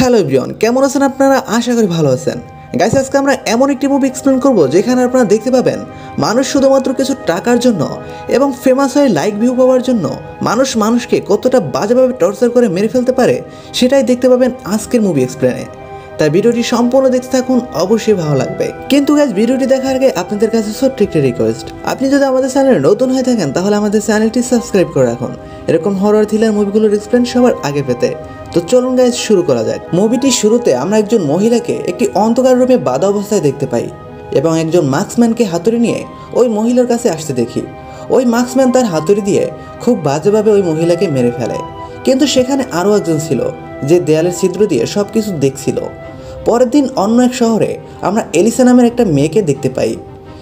Hello everyone, কেমন আছেন আপনারা? আশা করি ভালো আছেন। গাইস আজকে আমরা এমন একটি মুভি এক্সপ্লেন করব, যেখানে আপনারা দেখতে পাবেন, মানুষ শুধুমাত্র কিছু টাকার জন্য এবং ফেমাস হয়ে লাইক ভিউ পাওয়ার জন্য মানুষ মানুষকে কতটা বাজেভাবে টর্চার করে মেরে ফেলতে পারে, সেটাই দেখতে পাবেন আজকের মুভি এক্সপ্লেনে তাই ভিডিওটি সম্পূর্ণ দেখতে থাকুন, অবশ্যই ভালো লাগবে। কিন্তু গাইজ ভিডিওটি দেখার আগে আপনাদের কাছে ছোট্ট একটি রিকোয়েস্ট আপনি যদি আমাদের চ্যানেলে নতুন হয়ে থাকেন, তাহলে আমাদের চ্যানেলটি সাবস্ক্রাইব করে রাখুন। এরকম হরর থ্রিলার মুভিগুলোর এক্সপ্লেন সবার আগে পেতে। তো চলুন গাইজ শুরু করা যাক। মুভিটির শুরুতে আমরা একজন মহিলাকে একটি অন্ধকার রুমে বাধা অবস্থায় দেখতে পাই এবং একজন মার্কসম্যানকে হাতুড়ি নিয়ে ওই মহিলার কাছে আসতে দেখি। ওই মার্কসম্যান তার হাতুড়ি দিয়ে খুব বাজেভাবে ওই মহিলাকে মেরে ফেলে। কিন্তু সেখানে আরও একজন ছিল, যে দেয়ালের ছিদ্র দিয়ে সব কিছু দেখছিল। পরের দিন অন্য এক শহরে আমরা এলিসা নামের একটা মেয়েকে দেখতে পাই।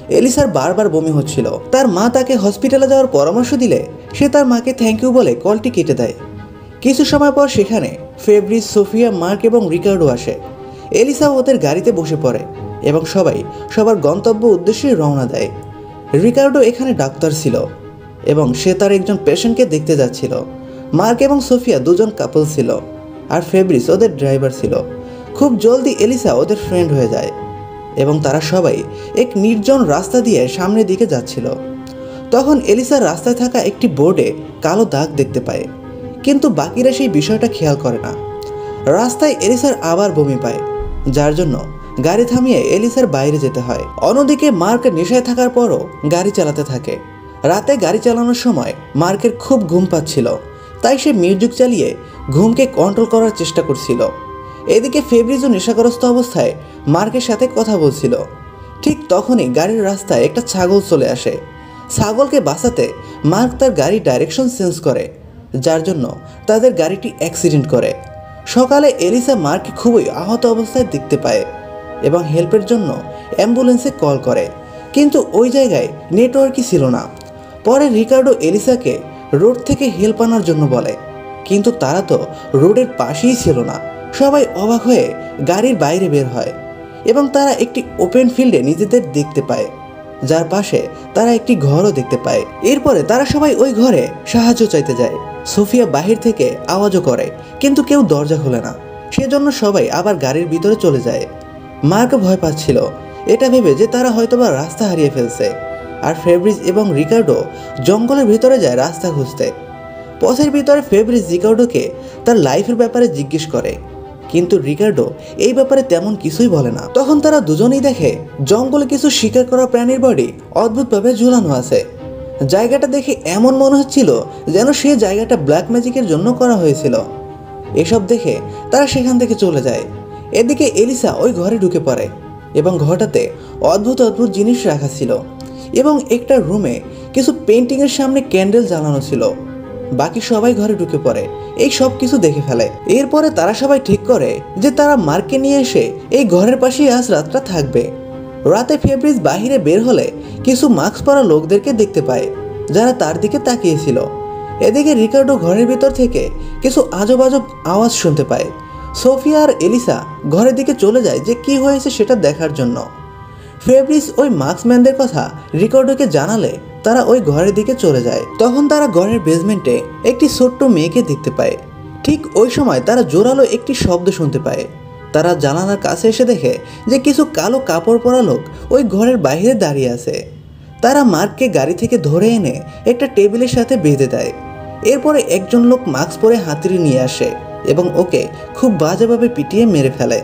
এলিসার বারবার বমি হচ্ছিল। তার মা তাকে হসপিটালে যাওয়ার পরামর্শ দিলে সে তার মাকে থ্যাংক ইউ বলে কলটি কেটে দেয়। কিছু সময় পর সেখানে ফেব্রিস সোফিয়া, মার্ক এবং রিকার্ডো আসে। এলিসা ওদের গাড়িতে বসে পড়ে এবং সবাই সবার গন্তব্য উদ্দেশ্যে রওনা দেয়। রিকার্ডো এখানে ডাক্তার ছিল এবং সে তার একজন পেশেন্টকে দেখতে যাচ্ছিল। মার্ক এবং সোফিয়া দুজন কাপল ছিল আর ফেব্রিস ওদের ড্রাইভার ছিল। খুব জলদি এলিসা ওদের ফ্রেন্ড হয়ে যায় এবং তারা সবাই এক নির্জন রাস্তা দিয়ে সামনের দিকে যাচ্ছিল। তখন এলিসার রাস্তায় থাকা একটি বোর্ডে কালো দাগ দেখতে পায়। কিন্তু বাকিরা সেই বিষয়টা খেয়াল করে না। রাস্তায় এলিসার আবার বমি পায়, যার জন্য গাড়ি থামিয়ে এলিসার বাইরে যেতে হয়। অন্যদিকে মার্ক নেশায় থাকার পরও গাড়ি চালাতে থাকে। রাতে গাড়ি চালানোর সময় মার্কের খুব ঘুম পাচ্ছিল, তাই সে মিউজিক চালিয়ে ঘুমকে কন্ট্রোল করার চেষ্টা করছিল। এদিকে ফেব্রিজও নেশাগ্রস্ত অবস্থায় মার্কের সাথে কথা বলছিল। ঠিক তখনই গাড়ির রাস্তায় একটা ছাগল চলে আসে। ছাগলকে বাঁচাতে মার্ক তার গাড়ি ডাইরেকশন চেঞ্জ করে। যার জন্য তাদের গাড়িটি অ্যাক্সিডেন্ট করে। সকালে এলিসা মার্ককে খুবই আহত অবস্থায় দেখতে পায় এবং হেল্পের জন্য অ্যাম্বুলেন্সে কল করে। কিন্তু ওই জায়গায় নেটওয়ার্কই ছিল না। পরে রিকার্ডো এলিসাকে রোড থেকে হেল্প আনার জন্য বলে। কিন্তু তারা তো রোডের পাশেই ছিল না। সবাই অবাক হয়ে গাড়ির বাইরে বের হয় এবং তারা একটি ওপেন ফিল্ডে নিজেদের দেখতে পায়। যার পাশে তারা একটি ঘরও দেখতে পায়। এরপরে তারা সবাই ওই ঘরে সাহায্য চাইতে যায়। সোফিয়া বাহির থেকে আওয়াজও করে, কিন্তু কেউ দরজা খোলে না। সেজন্য সবাই আবার গাড়ির ভিতরে চলে যায়। মার্ক ভয় পাচ্ছিল। এটা ভেবে যে তারা হয়তোবা রাস্তা হারিয়ে ফেলছে। আর ফেব্রিজ এবং রিকার্ডো জঙ্গলের ভিতরে যায় রাস্তা খুঁজতে। পথের ভিতরে ফেব্রিজ রিকার্ডোকে তার লাইফের ব্যাপারে জিজ্ঞেস করে। কিন্তু রিকার্ডো এই ব্যাপারে তেমন কিছুই বলে না। তখন তারা দুজনেই দেখে, জঙ্গলে কিছু শিকার করা প্রাণীর বডি অদ্ভুতভাবে ঝুলানো আছে। জায়গাটা দেখে এমন মনে হচ্ছিল যেন সে জায়গাটা ব্ল্যাক ম্যাজিকের জন্য করা হয়েছিল। এসব দেখে তারা সেখান থেকে চলে যায়। এদিকে এলিসা ওই ঘরে ঢুকে পড়ে এবং ঘরটাতে অদ্ভুত অদ্ভুত জিনিস রাখা ছিল এবং একটা রুমে কিছু পেন্টিংয়ের সামনে ক্যান্ডেল জ্বালানো ছিল। বাকি সবাই ঘরে ঢুকে পড়ে, এই সব কিছু দেখে ফেলে। এরপরে তারা সবাই ঠিক করে যে তারা মার্কে নিয়ে এসে এই ঘরের পাশেই আজ রাতটা থাকবে। রাতে ফেব্রিজ বাহিরে বের হলে কিছু মাস্ক পরা লোকদেরকে দেখতে পায়, যারা তার দিকে তাকিয়েছিল। এদিকে রিকার্ডো ঘরের ভিতর থেকে কিছু আজব আজব আওয়াজ শুনতে পায়। সোফিয়া আর এলিসা ঘরের দিকে চলে যায় যে কি হয়েছে সেটা দেখার জন্য। ফেব্রিস ওই মার্কসম্যানদের কথা রিকার্ডোকে জানালে তারা ওই ঘরের দিকে চলে যায়। তখন তারা ঘরের বেসমেন্টে একটি ছোট্ট মেয়েকে দেখতে পায়। ঠিক ওই সময় তারা জোরালো একটি শব্দ শুনতে পায়। তারা জানালার কাছে এসে দেখে যে কিছু কালো কাপড় পরা লোক ওই ঘরের বাইরে দাঁড়িয়ে আছে। তারা মার্ককে গাড়ি থেকে ধরে এনে একটা টেবিলের সাথে বেঁধে দেয়। এরপরে একজন লোক মাস্ক পরে হাতুড়ি নিয়ে আসে এবং ওকে খুব বাজেভাবে পিটিয়ে মেরে ফেলে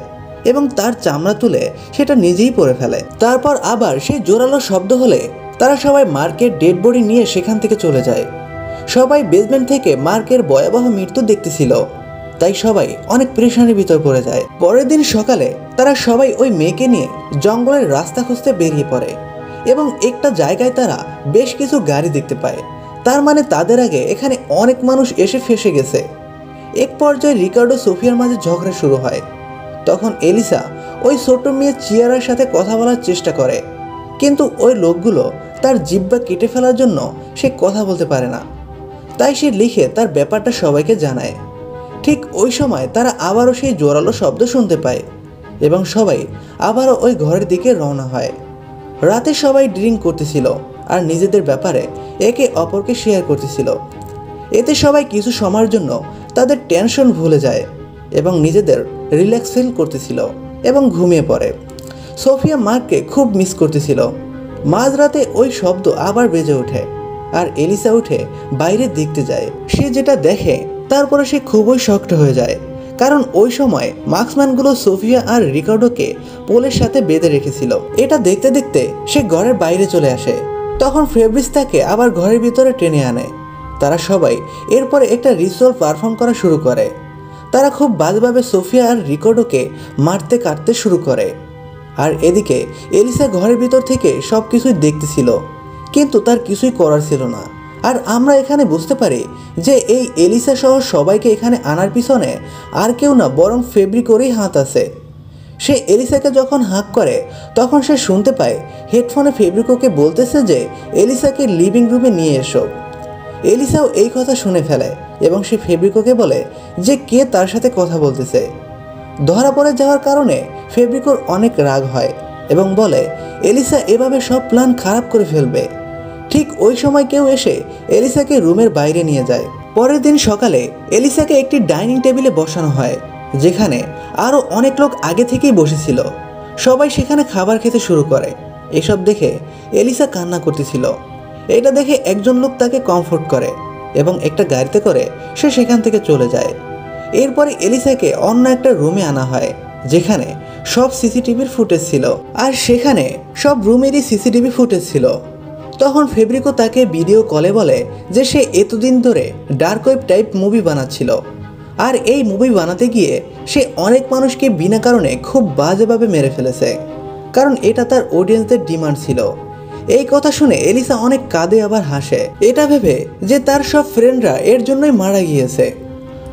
এবং তার চামড়া তুলে সেটা নিজেই পরে ফেলে। তারপর আবার সেই জোরালো শব্দ হলে তারা সবাই মার্কের ডেড বডি নিয়ে সেখান থেকে চলে যায়। সবাই বেসমেন্ট থেকে মার্কের ভয়াবহ মৃত্যু দেখতেছিল। তাই সবাই অনেক প্রেশানের ভিতর পড়ে যায়। পরের দিন সকালে তারা সবাই ওই মেয়েকে নিয়ে জঙ্গলের রাস্তা খুঁজতে বেরিয়ে পড়ে এবং একটা জায়গায় তারা বেশ কিছু গাড়ি দেখতে পায়। তার মানে তাদের আগে এখানে অনেক মানুষ এসে ফেসে গেছে। এক পর্যায়ে রিকার্ডো সোফিয়ার মাঝে ঝগড়া শুরু হয়। তখন এলিসা ওই ছোট মেয়ে চিয়ারার সাথে কথা বলার চেষ্টা করে। কিন্তু ওই লোকগুলো তার জিব্বা কেটে ফেলার জন্য সে কথা বলতে পারে না। তাই সে লিখে তার ব্যাপারটা সবাইকে জানায়। ঠিক ওই সময় তারা আবারও সেই জোরালো শব্দ শুনতে পায় এবং সবাই আবারও ওই ঘরের দিকে রওনা হয়। রাতে সবাই ড্রিঙ্ক করতেছিল আর নিজেদের ব্যাপারে একে অপরকে শেয়ার করতেছিল। এতে সবাই কিছু সময়ের জন্য তাদের টেনশন ভুলে যায় এবং নিজেদের রিল্যাক্স ফিল করতেছিল এবং ঘুমিয়ে পড়ে। সোফিয়া মার্ককে খুব মিস করতেছিল। মাঝরাতে ওই শব্দ আবার বেজে ওঠে আর এলিসা উঠে বাইরে দেখতে যায়। সে যেটা দেখে, তারপরে সে খুবই শক্ত হয়ে যায়। কারণ ওই সময় মার্কসম্যানগুলো সোফিয়া আর রিকার্ডোকে পোলের সাথে বেঁধে রেখেছিল। এটা দেখতে দেখতে সে ঘরের বাইরে চলে আসে। তখন ফেব্রিস তাকে আবার ঘরের ভিতরে টেনে আনে। তারা সবাই এরপরে একটা রিচুয়াল পারফর্ম করা শুরু করে। তারা খুব বাজেভাবে সোফিয়া আর রিকর্ডোকে মারতে কাটতে শুরু করে। আর এদিকে এলিসা ঘরের ভিতর থেকে সব কিছুই দেখতেছিল, কিন্তু তার কিছুই করার ছিল না। আর আমরা এখানে বুঝতে পারি যে এই এলিসা সহ সবাইকে এখানে আনার পিছনে আর কেউ না, বরং ফেব্রিকোরই হাত আছে। সে এলিসাকে যখন হাঁক করে, তখন সে শুনতে পায় হেডফোনে ফেব্রিকোকে বলতেছে যে, এলিসাকে লিভিং রুমে নিয়ে এসো। এলিসাও এই কথা শুনে ফেলে এবং সে ফেব্রিকোকে বলে যে, কে তার সাথে কথা বলতেছে? ধরা পড়ে যাওয়ার কারণে ফেব্রিকোর অনেক রাগ হয় এবং বলে, এলিসা এভাবে সব প্ল্যান খারাপ করে ফেলবে। ঠিক ওই সময় কেউ এসে এলিসাকে রুমের বাইরে নিয়ে যায়। পরের দিন সকালে এলিসাকে একটি ডাইনিং টেবিলে বসানো হয়, যেখানে আরও অনেক লোক আগে থেকেই বসেছিল। সবাই সেখানে খাবার খেতে শুরু করে। এসব দেখে এলিসা কান্না করতেছিল। এটা দেখে একজন লোক তাকে কমফোর্ট করে এবং একটা গাড়িতে করে সে সেখান থেকে চলে যায়। এরপরে এলিসাকে অন্য একটা রুমে আনা হয়, যেখানে সব সিসিটিভির ফুটেজ ছিল। আর সেখানে সব রুমেরই সিসিটিভি ফুটেজ ছিল। তখন ফেব্রিকো তাকে ভিডিও কলে বলে যে সে এতদিন ধরে ডার্ক ওয়েব টাইপ মুভি বানাচ্ছিল। আর এই মুভি বানাতে গিয়ে সে অনেক মানুষকে বিনা কারণে খুব বাজেভাবে মেরে ফেলেছে। কারণ এটা তার অডিয়েন্সদের ডিমান্ড ছিল। এই কথা শুনে এলিসা অনেক কাঁদে, আবার হাসে। এটা ভেবে যে তার সব ফ্রেন্ডরা এর জন্যই মারা গিয়েছে।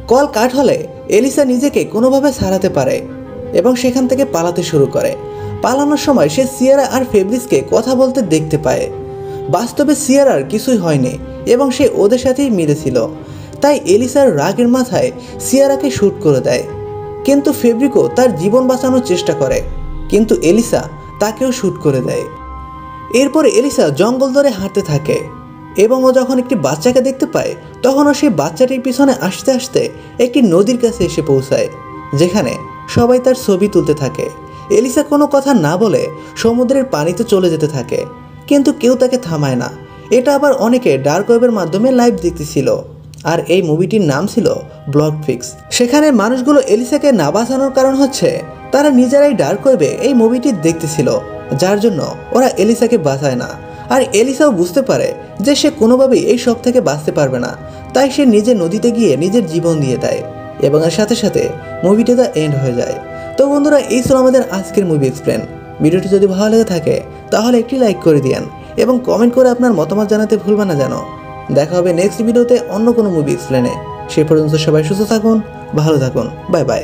কল কাট হলে এলিসা নিজেকে কোনোভাবে সারাতে পারে এবং সেখান থেকে পালাতে শুরু করে। পালানোর সময় সে সিয়ারা আর ফেব্রিসকে কথা বলতে দেখতে পায়। বাস্তবে সিয়ারার কিছুই হয়নি এবং সে ওদের সাথেই মিলেছিল। তাই এলিসার রাগের মাথায় সিয়ারাকে শ্যুট করে দেয়। কিন্তু ফেব্রিকো তার জীবন বাঁচানোর চেষ্টা করে। কিন্তু এলিসা তাকেও শ্যুট করে দেয়। এরপর এলিসা জঙ্গল ধরে হাঁটতে থাকে। এবং ও যখন একটি বাচ্চাকে দেখতে পায়, তখন ও সেই বাচ্চাটির পিছনে আসতে আসতে একটি নদীর কাছে এসে পৌঁছায়, যেখানে সবাই তার ছবি তুলতে থাকে। এলিসা কোনো কথা না বলে সমুদ্রের পানিতে চলে যেতে থাকে, কিন্তু কেউ তাকে থামায় না। এটা আবার অনেকে ডার্ক ওয়েবের মাধ্যমে লাইভ দেখতেছিল। আর এই মুভিটির নাম ছিল ব্লক ফিক্স। সেখানে মানুষগুলো এলিসাকে না বাঁচানোর কারণ হচ্ছে, তারা নিজেরাই ডার্ক ওয়েবে এই মুভিটি দেখতেছিল, যার জন্য ওরা এলিসাকে বাঁচায় না। আর এলিসাও বুঝতে পারে যে সে কোনোভাবেই এই সব থেকে বাঁচতে পারবে না। তাই সে নিজে নদীতে গিয়ে নিজের জীবন দিয়ে দেয় এবং এর সাথে সাথে মুভিটি দ্য এন্ড হয়ে যায়। তো বন্ধুরা, এই ছিল আমাদের আজকের মুভি এক্সপ্লেন ভিডিওটি যদি ভালো লেগে থাকে, তাহলে একটি লাইক করে দিন এবং কমেন্ট করে আপনার মতামত জানাতে ভুলবেন না যেন। দেখা হবে নেক্সট ভিডিওতে অন্য কোনো মুভি এক্সপ্লেনে সে পর্যন্ত সবাই সুস্থ থাকুন, ভালো থাকুন বাই বাই